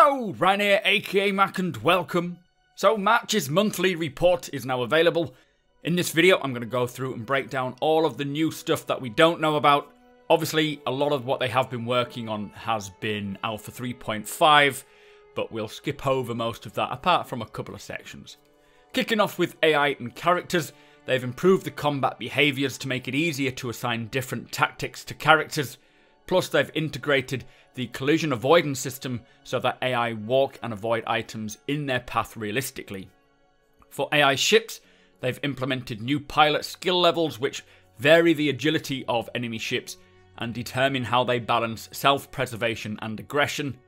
Hello, Ryan here, aka Mac, and welcome. So, March's monthly report is now available. In this video, I'm going to go through and break down all of the new stuff that we don't know about. Obviously, a lot of what they have been working on has been Alpha 3.5, but we'll skip over most of that apart from a couple of sections. Kicking off with AI and characters, they've improved the combat behaviours to make it easier to assign different tactics to characters. Plus, they've integrated the collision avoidance system so that AI walk and avoid items in their path realistically. For AI ships, they've implemented new pilot skill levels which vary the agility of enemy ships and determine how they balance self preservation and aggression.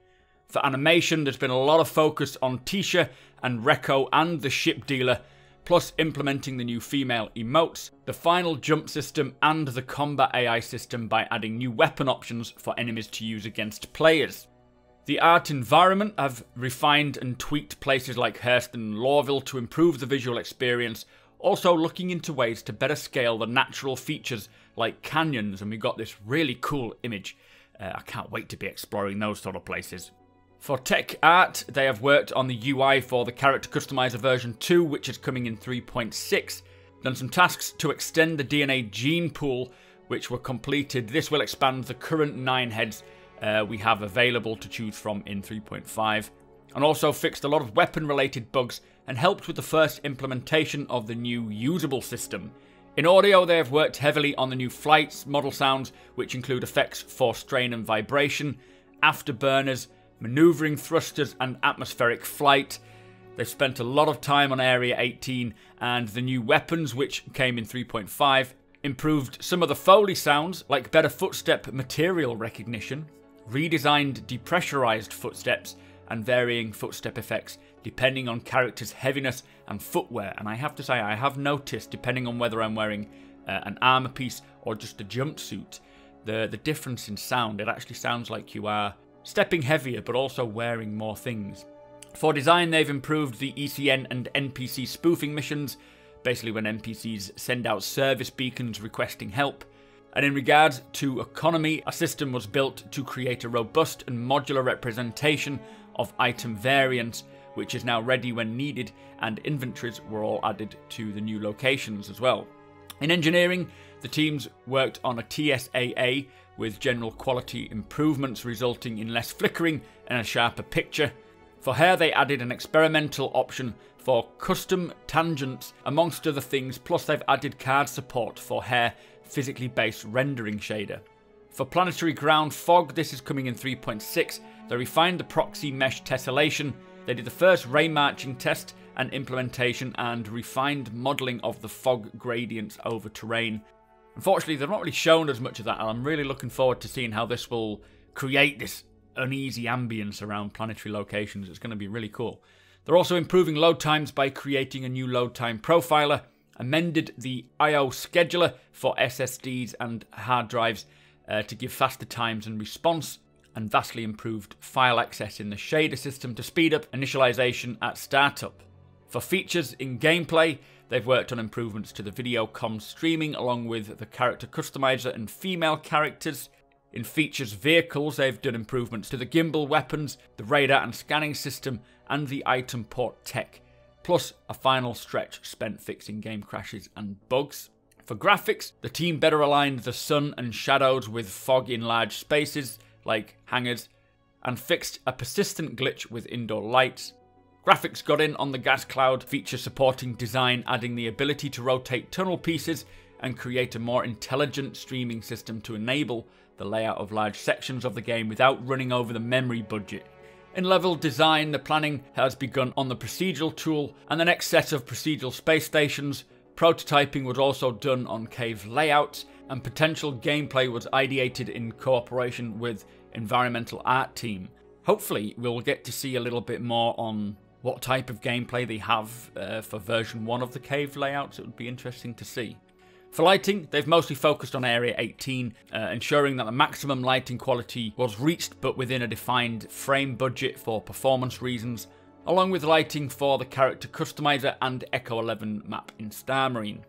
For animation, there's been a lot of focus on Tecia and Recco and the ship dealer plus implementing the new female emotes, the final jump system, and the combat AI system by adding new weapon options for enemies to use against players. The art environment have refined and tweaked places like Hurston and Lorville to improve the visual experience, also looking into ways to better scale the natural features like canyons, and we got this really cool image. Uh, I can't wait to be exploring those sort of places. For tech art, they have worked on the UI for the character customizer version 2, which is coming in 3.6. Done some tasks to extend the DNA gene pool, which were completed. This will expand the current 9 heads uh, we have available to choose from in 3.5. And also fixed a lot of weapon related bugs and helped with the first implementation of the new usable system. In audio, they have worked heavily on the new flights model sounds, which include effects for strain and vibration, afterburners, maneuvering thrusters, and atmospheric flight. They've spent a lot of time on Area 18 and the new weapons, which came in 3.5, improved some of the Foley sounds, like better footstep material recognition, redesigned depressurized footsteps, and varying footstep effects depending on character's heaviness and footwear. And I have to say, I have noticed, depending on whether I'm wearing uh, an armor piece or just a jumpsuit, the, the difference in sound. It actually sounds like you are stepping heavier but also wearing more things. For design, they've improved the ECN and NPC spoofing missions, basically when NPCs send out service beacons requesting help. And in regards to economy, a system was built to create a robust and modular representation of item variants, which is now ready when needed, and inventories were all added to the new locations as well. In engineering, the teams worked on a TSAA with general quality improvements resulting in less flickering and a sharper picture. For hair, they added an experimental option for custom tangents, amongst other things, plus they've added card support for hair physically based rendering shader. For planetary ground fog, this is coming in 3.6. They refined the proxy mesh tessellation. They did the first ray marching test and implementation and refined modelling of the fog gradients over terrain. Unfortunately, they've not really shown as much of that, and I'm really looking forward to seeing how this will create this uneasy ambience around planetary locations. It's going to be really cool. They're also improving load times by creating a new load time profiler, amended the I/O scheduler for SSDs and hard drives uh, to give faster times and response, and vastly improved file access in the shader system to speed up initialization at startup. For features in gameplay, they've worked on improvements to the video com streaming along with the character customizer and female characters. In features vehicles, they've done improvements to the gimbal weapons, the radar and scanning system, and the item port tech, plus a final stretch spent fixing game crashes and bugs. For graphics, the team better aligned the sun and shadows with fog in large spaces, like hangars, and fixed a persistent glitch with indoor lights. Graphics got in on the gas cloud feature supporting design, adding the ability to rotate tunnel pieces and create a more intelligent streaming system to enable the layout of large sections of the game without running over the memory budget. In level design, the planning has begun on the procedural tool and the next set of procedural space stations. Prototyping was also done on cave layouts, and potential gameplay was ideated in cooperation with environmental art team. Hopefully, we'll get to see a little bit more on what type of gameplay they have uh, for version 1 of the cave layouts. It would be interesting to see. For lighting, they've mostly focused on Area 18, uh, ensuring that the maximum lighting quality was reached but within a defined frame budget for performance reasons, along with lighting for the character customizer and Echo 11 map in Star Marine.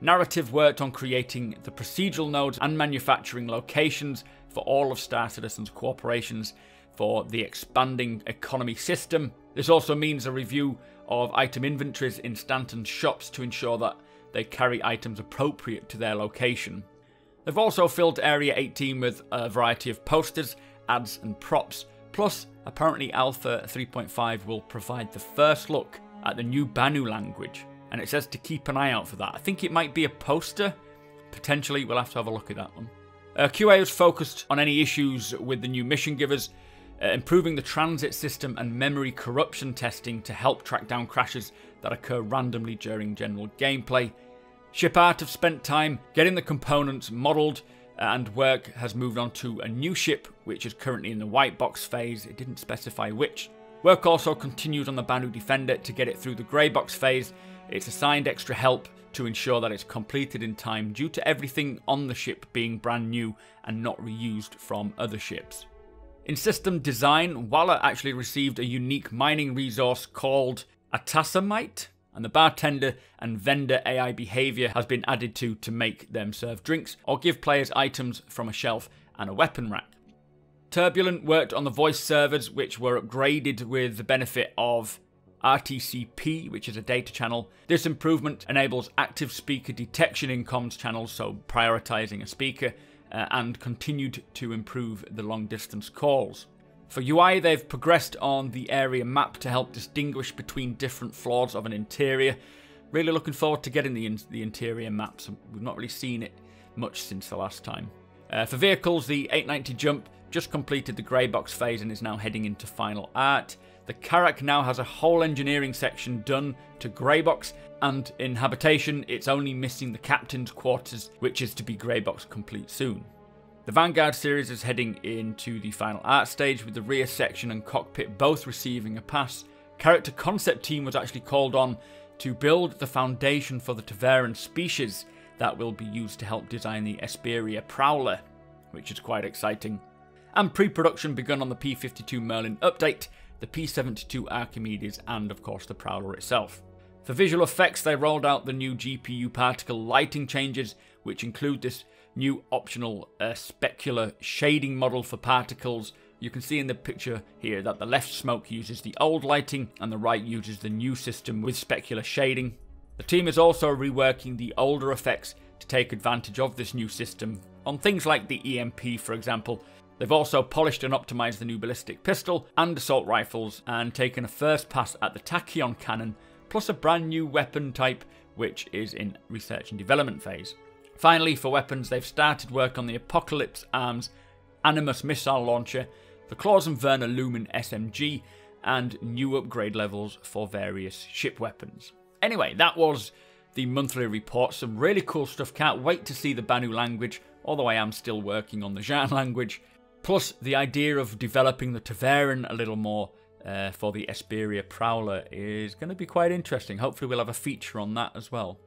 Narrative worked on creating the procedural nodes and manufacturing locations for all of Star Citizen's corporations for the expanding economy system. This also means a review of item inventories in Stanton's shops to ensure that they carry items appropriate to their location. They've also filled Area 18 with a variety of posters, ads, and props. Plus, apparently, Alpha 3.5 will provide the first look at the new Banu language, and it says to keep an eye out for that. I think it might be a poster. Potentially, we'll have to have a look at that one. Uh, QA has focused on any issues with the new mission givers, Uh, improving the transit system and memory corruption testing to help track down crashes that occur randomly during general gameplay. Ship Art have spent time getting the components modelled uh, and work has moved on to a new ship which is currently in the white box phase, it didn't specify which. Work also continues on the Banu Defender to get it through the grey box phase, it's assigned extra help to ensure that it's completed in time due to everything on the ship being brand new and not reused from other ships. In system design, Walla actually received a unique mining resource called Atasamite, and the bartender and vendor AI behavior has been added to to make them serve drinks or give players items from a shelf and a weapon rack. Turbulent worked on the voice servers, which were upgraded with the benefit of RTCP, which is a data channel. This improvement enables active speaker detection in comms channels, so prioritizing a speaker, uh, and continued to improve the long distance calls. For UI, they've progressed on the area map to help distinguish between different floors of an interior. Really looking forward to getting the, in the interior maps. We've not really seen it much since the last time. Uh, for vehicles, the 890 jump just completed the grey box phase and is now heading into final art. The Carrack now has a whole engineering section done to Greybox, and in habitation, it's only missing the captain's quarters, which is to be Greybox complete soon. The Vanguard series is heading into the final art stage with the rear section and cockpit both receiving a pass. Character concept team was actually called on to build the foundation for the Tevarin species that will be used to help design the Esperia Prowler, which is quite exciting. And pre-production begun on the P-52 Merlin update, the P-72 Archimedes and of course the Prowler itself. For visual effects they rolled out the new GPU particle lighting changes which include this new optional uh, specular shading model for particles. You can see in the picture here that the left smoke uses the old lighting and the right uses the new system with specular shading. The team is also reworking the older effects to take advantage of this new system on things like the EMP for example. They've also polished and optimized the new ballistic pistol and assault rifles and taken a first pass at the tachyon cannon plus a brand new weapon type which is in research and development phase. Finally, for weapons, they've started work on the Apocalypse Arms Animus missile launcher, the Klaus & Werner Lumin SMG, and new upgrade levels for various ship weapons. Anyway, that was the monthly report. Some really cool stuff. Can't wait to see the Banu language, although I am still working on the Xi'an language. Plus, the idea of developing the Tevarin a little more uh, for the Esperia Prowler is going to be quite interesting. Hopefully, we'll have a feature on that as well.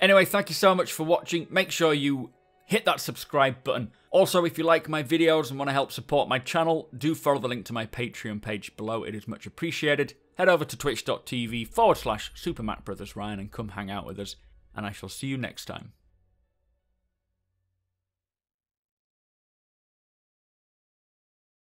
Anyway, thank you so much for watching. Make sure you hit that subscribe button. Also, if you like my videos and want to help support my channel, do follow the link to my Patreon page below. It is much appreciated. Head over to twitch.tv forward slash Ryan and come hang out with us. And I shall see you next time.